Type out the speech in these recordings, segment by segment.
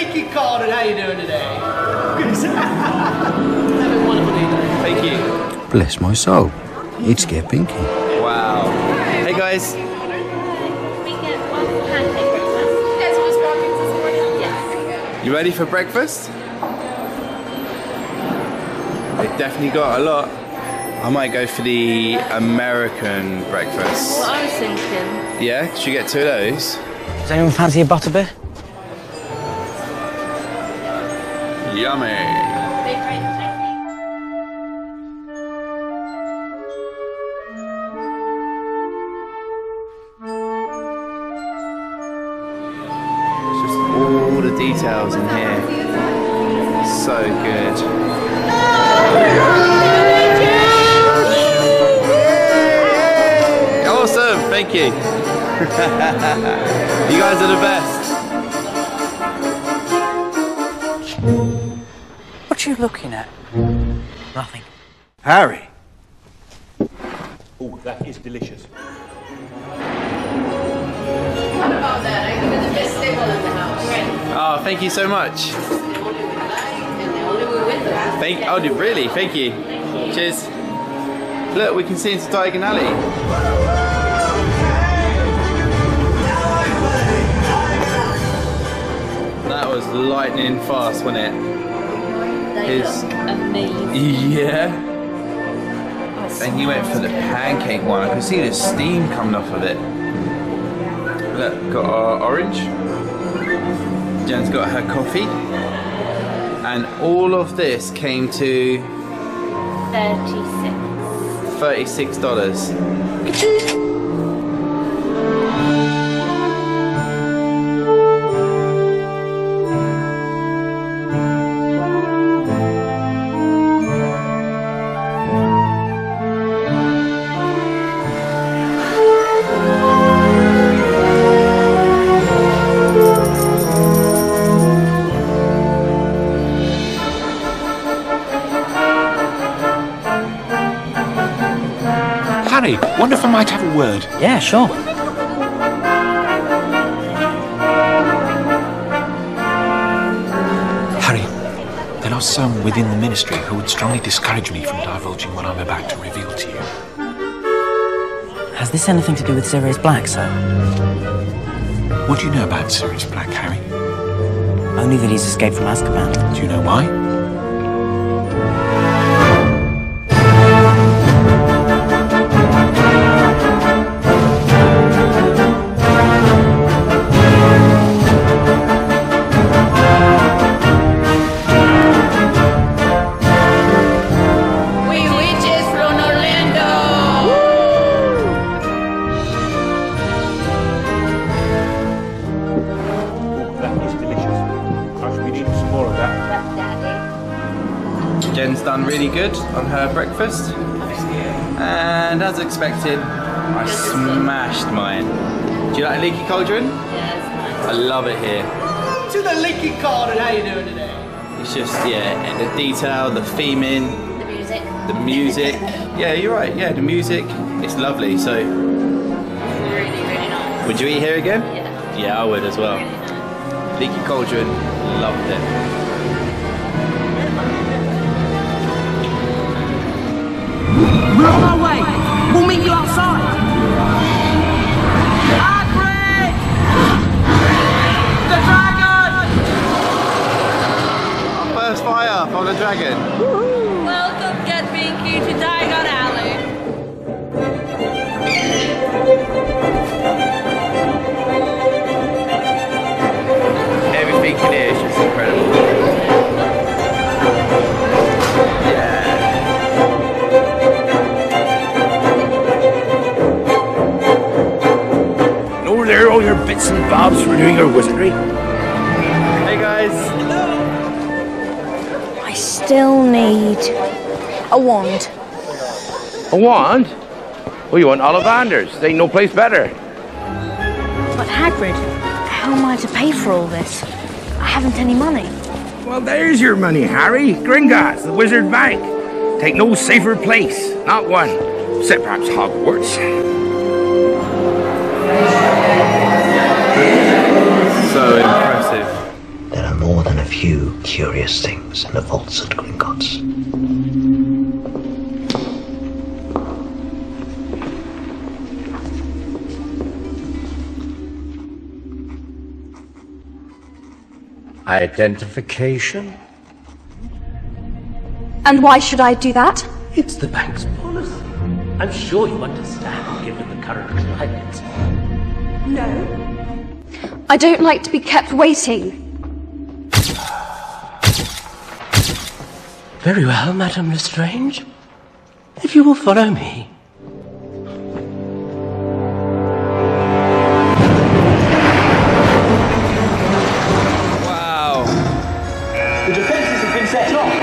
to the Leaky Cauldron. How you doing today? Having a wonderful day. Thank you. Bless my soul. It's Get Binky. Wow. Hey guys. We get one pancake. You guys always walking this morning? Yes. You ready for breakfast? They definitely got a lot. I might go for the American breakfast. What I was thinking. Yeah? Should you get two of those? Does anyone fancy a butterbeer? Yummy. It's just all the details in here. So good. Awesome, thank you. you guys are the best. What are you looking at? Nothing. Harry. Oh, that is delicious. Oh, thank you so much. Thank oh, did- really? Thank you. Cheers. Look, we can see into Diagon Alley. That was lightning fast, wasn't it? They His- amazing. Yeah. Oh, and he went for the pancake one. I could see the steam coming off of it. Look, got our orange. Jen's got her coffee. And all of this came to 36. $36. Harry, wonder if I might have a word. Yeah, sure. Harry, there are some within the ministry who would strongly discourage me from divulging what I'm about to reveal to you. Has this anything to do with Sirius Black, sir? What do you know about Sirius Black, Harry? Only that he's escaped from Azkaban. Do you know why? Daddy. Jen's done really good on her breakfast. And as expected, I smashed mine. Do you like Leaky Cauldron? Yeah, I love it here. To the Leaky Cauldron. How you doing today? It's just, yeah, the detail, the theming, it's nice. The music. the music. Yeah, you're right. Yeah, the music. It's lovely. So, Really, really nice. would you eat here again? Yeah. Yeah, I would as well. Leaky Cauldron, loved it. We're on our way. We'll meet you outside. Hagrid! The dragon! First fire from the dragon. Welcome, Get Binky, to Diagon Alley. Everything in here is just incredible. Bits and bobs for doing your wizardry. Hey guys. I still need a wand. A wand? Well, you want Ollivanders. There ain't no place better. But Hagrid, how am I to pay for all this? I haven't any money. Well, there's your money, Harry. Gringotts, the Wizard Bank. Take no safer place. Not one. Except perhaps Hogwarts. Curious things in the vaults at Gringotts. Identification? And why should I do that? It's the bank's policy. I'm sure you understand, given the current climate. No. I don't like to be kept waiting. Very well, Madame Lestrange. If you will follow me. Wow. The defences have been set off.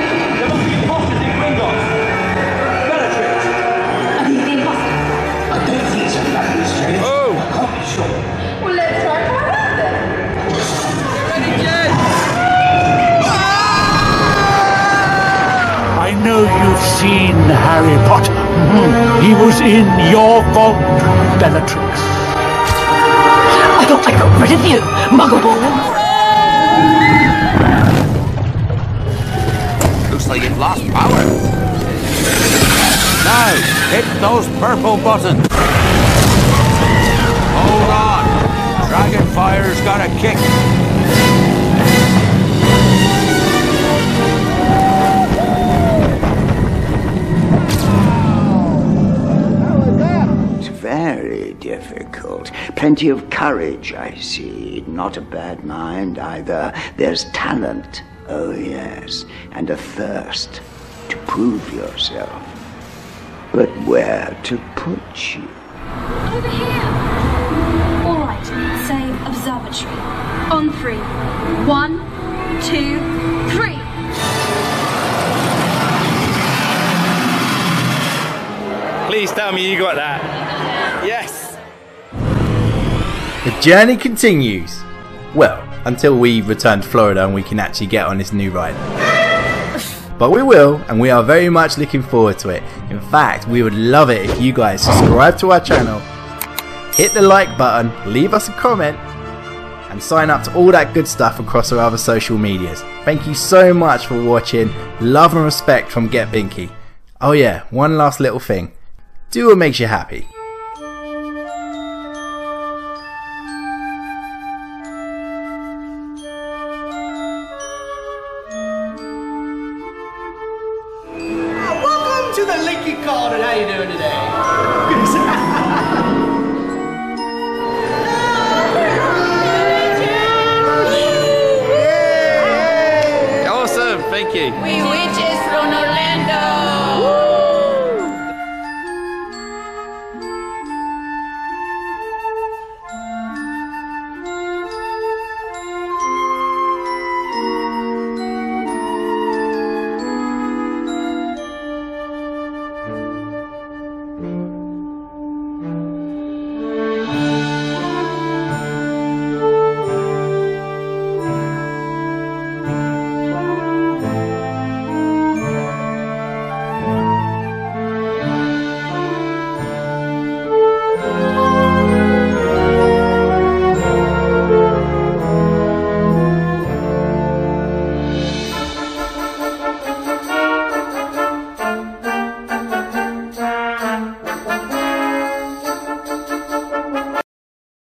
You've seen Harry Potter. Mhm. He was in your vault, Bellatrix. I thought I got rid of you, Muggleball. Looks like you've lost power. Now, hit those purple buttons. Hold on. Dragonfire's got a kick. Very difficult. Plenty of courage, I see. Not a bad mind either. There's talent, oh yes, and a thirst to prove yourself. But where to put you? Over here. All right, say observatory. On three. One, two, three. Please tell me you got that. Journey continues. Well, until we return to Florida and we can actually get on this new ride. But we will, and we are very much looking forward to it. In fact, we would love it if you guys subscribe to our channel, hit the like button, leave us a comment, and sign up to all that good stuff across our other social medias. Thank you so much for watching. Love and respect from Get Binky. Oh yeah, one last little thing. Do what makes you happy. the Leaky Cauldron how you doing today? Thank you. We witches from Orlando.